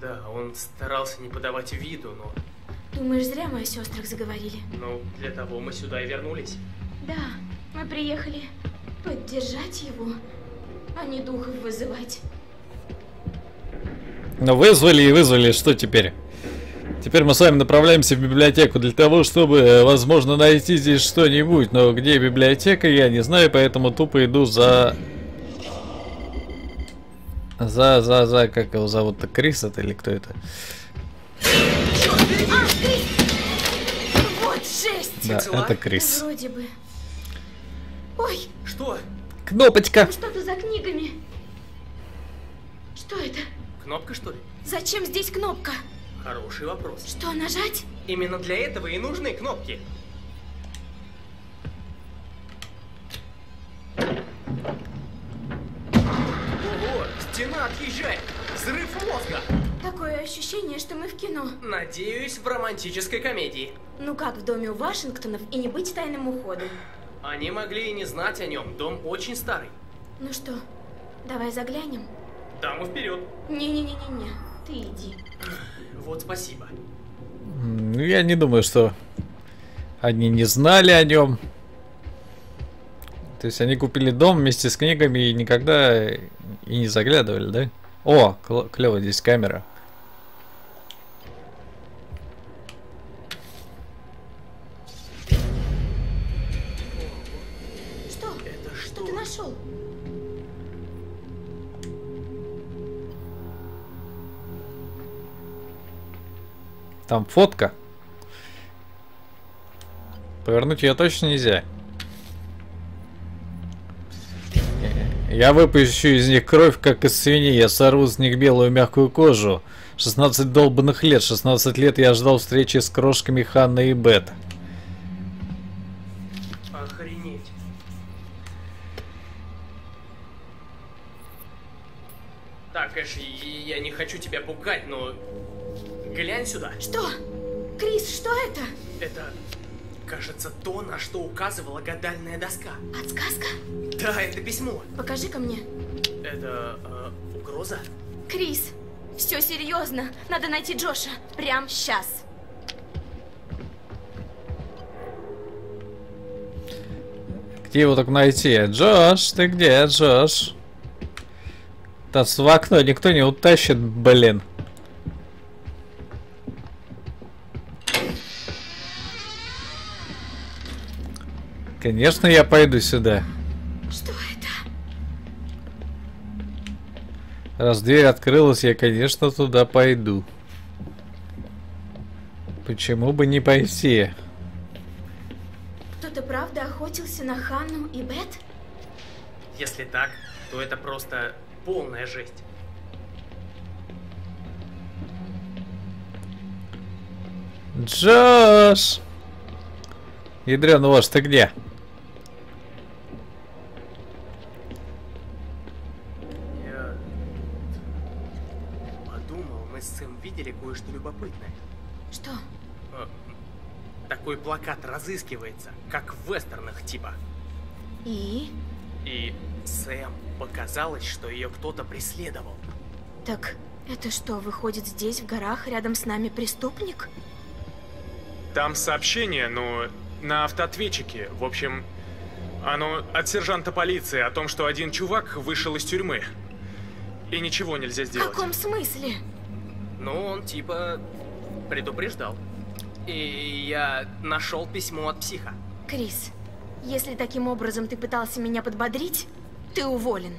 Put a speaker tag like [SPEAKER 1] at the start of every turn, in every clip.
[SPEAKER 1] Да, он старался не подавать виду, но...
[SPEAKER 2] Думаешь, зря мы о сестрах заговорили?
[SPEAKER 1] Ну, для того мы сюда и вернулись.
[SPEAKER 2] Да, мы приехали поддержать его, а не духов вызывать.
[SPEAKER 3] Ну вызвали и вызвали, что теперь? Теперь мы с вами направляемся в библиотеку для того, чтобы, э, возможно, найти здесь что-нибудь. Но где библиотека, я не знаю, поэтому тупо иду за... За, за, за, как его зовут-то, Крис это или кто это?
[SPEAKER 2] А, Крис! Вот жесть!
[SPEAKER 3] Да,
[SPEAKER 1] цела?
[SPEAKER 3] это Крис.
[SPEAKER 2] Вроде бы. Ой,
[SPEAKER 1] Что?
[SPEAKER 3] Кнопочка!
[SPEAKER 2] там что-то за книгами. Что это?
[SPEAKER 1] Кнопка, что ли?
[SPEAKER 2] Зачем здесь кнопка?
[SPEAKER 1] Хороший вопрос.
[SPEAKER 2] Что, нажать?
[SPEAKER 1] Именно для этого и нужны кнопки. Стена отъезжает. Взрыв мозга.
[SPEAKER 2] Такое ощущение, что мы в кино.
[SPEAKER 1] Надеюсь, в романтической комедии.
[SPEAKER 2] Ну как в доме у Вашингтонов и не быть тайным уходом.
[SPEAKER 1] Они могли и не знать о нем. Дом очень старый.
[SPEAKER 2] Ну что, давай заглянем?
[SPEAKER 1] Даму вперед.
[SPEAKER 2] Не-не-не-не-не, ты иди.
[SPEAKER 1] Вот спасибо.
[SPEAKER 3] Ну, я не думаю, что они не знали о нем. То есть они купили дом вместе с книгами и никогда и не заглядывали, да? О, клево здесь камера.
[SPEAKER 2] Что?
[SPEAKER 1] Это
[SPEAKER 2] Что
[SPEAKER 1] что?
[SPEAKER 2] ты нашел?
[SPEAKER 3] Там фотка. Повернуть ее точно нельзя. Я выпущу из них кровь, как из свиньи. Я сорву с них белую мягкую кожу. 16 долбанных лет. 16 лет я ждал встречи с крошками Ханны и Бет.
[SPEAKER 1] Охренеть. Так, Эш, я я не хочу тебя пугать, но... Глянь сюда.
[SPEAKER 2] Что? Крис, что это?
[SPEAKER 1] Это, кажется, то, на что указывала гадальная доска.
[SPEAKER 2] Подсказка?
[SPEAKER 1] Да, это письмо.
[SPEAKER 2] Покажи-ка мне.
[SPEAKER 1] Это э, угроза?
[SPEAKER 2] Крис, все серьезно. Надо найти Джоша. Прям сейчас.
[SPEAKER 3] Где его так найти? Джош, ты где, Джош? Нас в окно никто не утащит, блин. Конечно, я пойду сюда.
[SPEAKER 2] Что это?
[SPEAKER 3] Раз дверь открылась, я, конечно, туда пойду. Почему бы не пойти?
[SPEAKER 2] Кто-то правда охотился на Ханну и Бет?
[SPEAKER 1] Если так, то это просто полная жесть.
[SPEAKER 3] Джош! Ядрёна ваш, ты где?
[SPEAKER 1] Разыскивается, как в вестернах типа.
[SPEAKER 2] И?
[SPEAKER 1] И Сэм показалось, что ее кто-то преследовал.
[SPEAKER 2] Так это что, выходит здесь, в горах, рядом с нами преступник?
[SPEAKER 4] Там сообщение, но на автоответчике. В общем, оно от сержанта полиции о том, что один чувак вышел из тюрьмы. И ничего нельзя
[SPEAKER 2] В
[SPEAKER 4] сделать.
[SPEAKER 2] каком смысле?
[SPEAKER 1] Ну, он типа предупреждал. И я нашел письмо от психа.
[SPEAKER 2] Крис, если таким образом ты пытался меня подбодрить, ты уволен.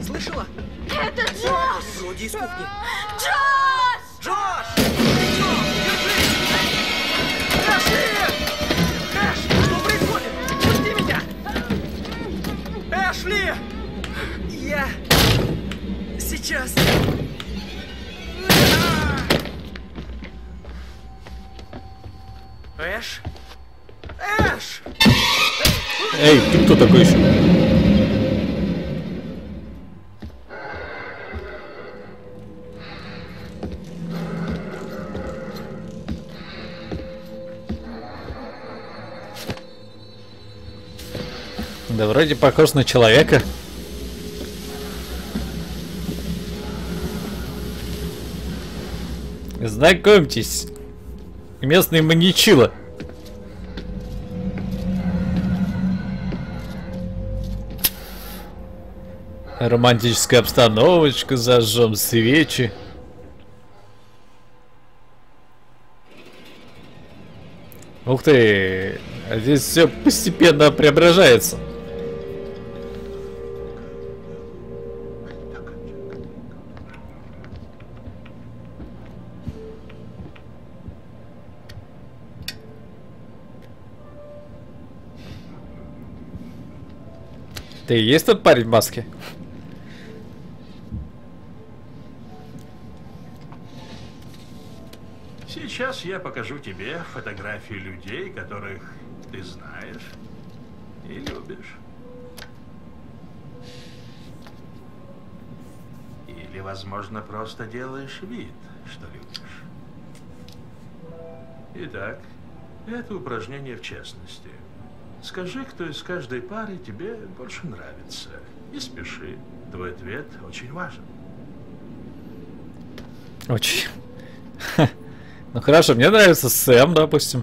[SPEAKER 1] Слышала?
[SPEAKER 2] Это Джош!
[SPEAKER 1] Вроде из кухни.
[SPEAKER 2] Джош!
[SPEAKER 1] Джош! Эшли! Эш, что происходит? Пусти меня! Эшли! Я... Сейчас... Эш? Эш!
[SPEAKER 3] Эй, ты кто такой еще? Да вроде похож на человека. Знакомьтесь, Местный маньячила. Романтическая обстановочка, зажжем свечи. Ух ты, здесь все постепенно преображается. Ты есть тот парень в маске?
[SPEAKER 5] Сейчас я покажу тебе фотографии людей, которых ты знаешь и любишь. Или, возможно, просто делаешь вид, что любишь. Итак, это упражнение в честности. Скажи, кто из каждой пары тебе больше нравится. И спеши. Твой ответ очень важен.
[SPEAKER 3] Очень. Ну хорошо, мне нравится Сэм, допустим.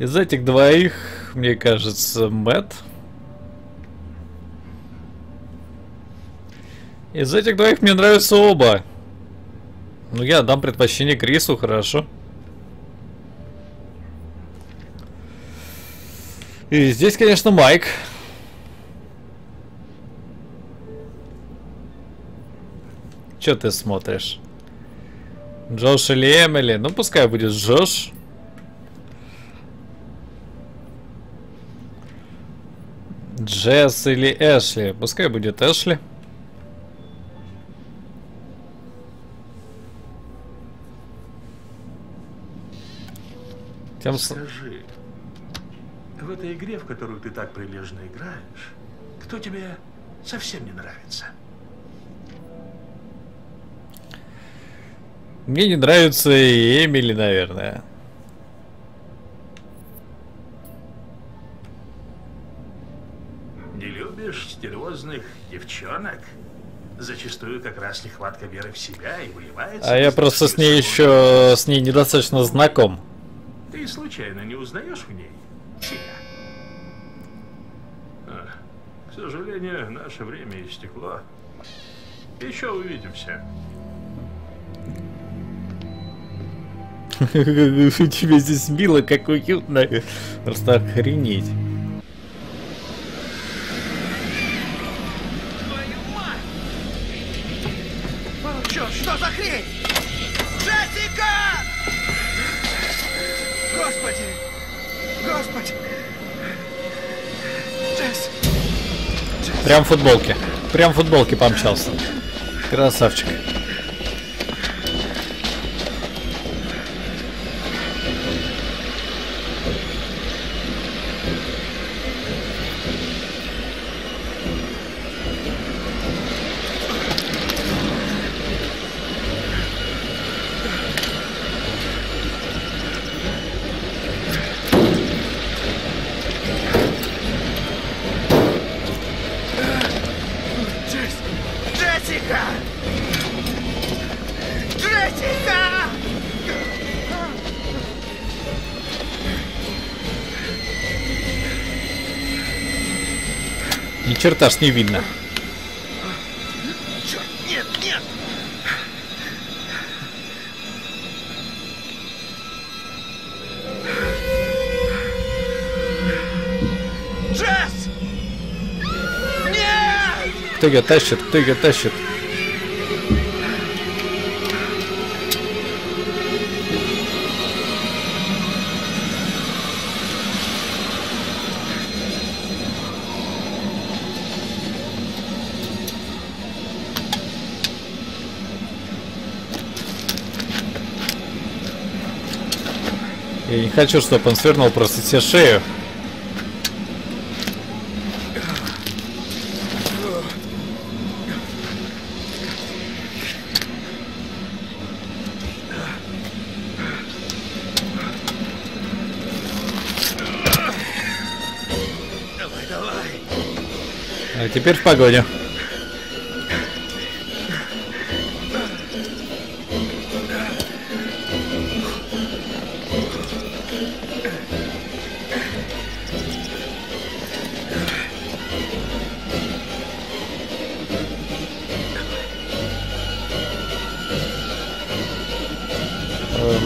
[SPEAKER 3] Из этих двоих, мне кажется, Мэтт. Из этих двоих мне нравятся оба. Ну, я дам предпочтение Крису, хорошо. И здесь, конечно, Майк. Че ты смотришь? Джош или Эмили? Ну, пускай будет Джош. Джесс или Эшли? Пускай будет Эшли.
[SPEAKER 5] Тем... Скажи, в этой игре, в которую ты так прилежно играешь, кто тебе совсем не нравится?
[SPEAKER 3] Мне не нравится и Эмили, наверное.
[SPEAKER 5] Не любишь стервозных девчонок? Зачастую как раз нехватка веры в себя и выливается...
[SPEAKER 3] А я просто с ней еще... с ней недостаточно знаком.
[SPEAKER 5] Ты случайно не узнаешь в ней себя? К сожалению, наше время истекло. Еще увидимся.
[SPEAKER 3] Тебе здесь мило, как уютно. Просто охренеть. Прям в футболке. Прям в футболке помчался. Красавчик.
[SPEAKER 6] Джессика! Джессика!
[SPEAKER 3] Ни черта ж не видно.
[SPEAKER 6] Черт, нет, нет! Джесс! Нет!
[SPEAKER 3] Кто ее тащит? Кто ее тащит? Я не хочу, чтобы он свернул просто себе шею. А теперь в погоню.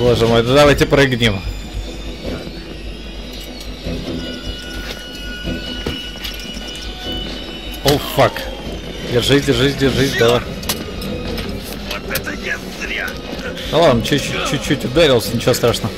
[SPEAKER 3] Боже мой, да давайте прыгнем. О, фак. Держись, держись, держись, давай.
[SPEAKER 6] Вот это я зря!
[SPEAKER 3] Ну ладно, чуть-чуть чуть-чуть ударился, ничего страшного.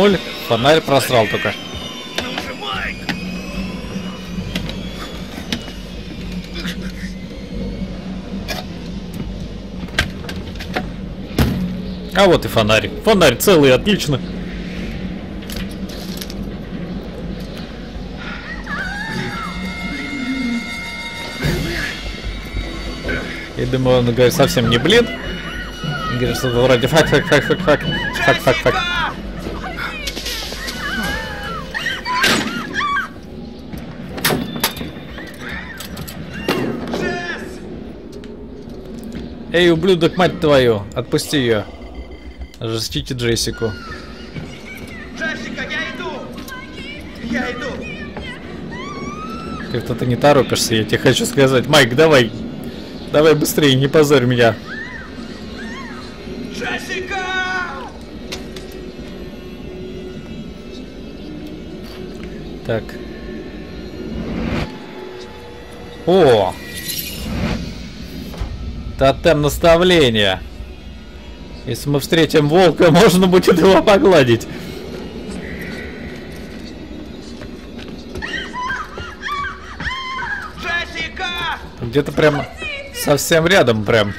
[SPEAKER 3] Нормуль, фонарь просрал только. А вот и фонарь. Фонарь целый, отлично. Я думаю, он говорит совсем не блин. Говорит что-то вроде фак, фак, Эй, ублюдок, мать твою, отпусти ее. Ожестите Джессику.
[SPEAKER 6] Джессика, я иду! Я иду!
[SPEAKER 3] Как-то ты не торопишься, я тебе хочу сказать. Майк, давай. Давай быстрее, не позорь меня.
[SPEAKER 6] Джессика!
[SPEAKER 3] Так. О! Тотем наставления. Если мы встретим волка, можно будет его погладить. Где-то прям совсем рядом прям.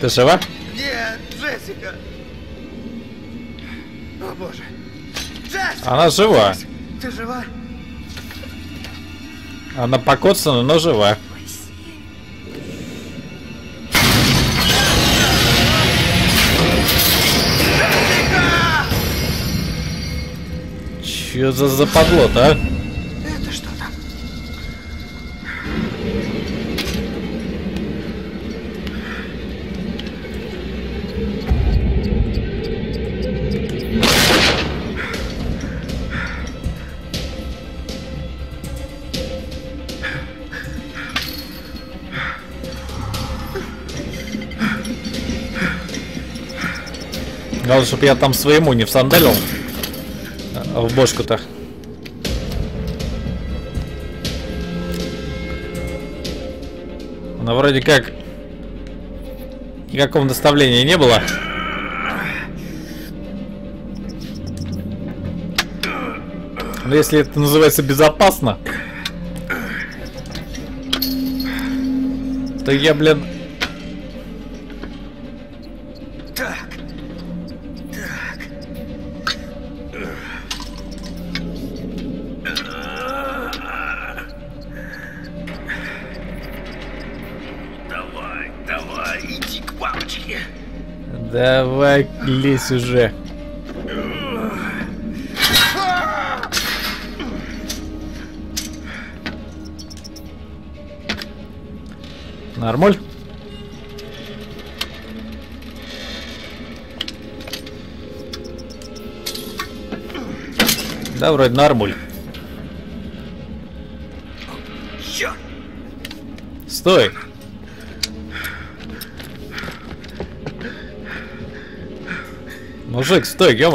[SPEAKER 3] Ты жива?
[SPEAKER 6] Нет, Джессика! О, боже! Джесс!
[SPEAKER 3] Она жива.
[SPEAKER 6] Ты жива?
[SPEAKER 3] Она покоцана, но жива. Чё за западло-то, а? Главное, чтобы я там своему не всандалил. А, В бошку-то. Но вроде как никакого наставления не было. Но если это называется безопасно, то я, блин, лезь уже. Нормаль? Да, вроде нормуль.
[SPEAKER 6] Черт!
[SPEAKER 3] Стой! Мужик, стой, ё